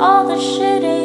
all the shit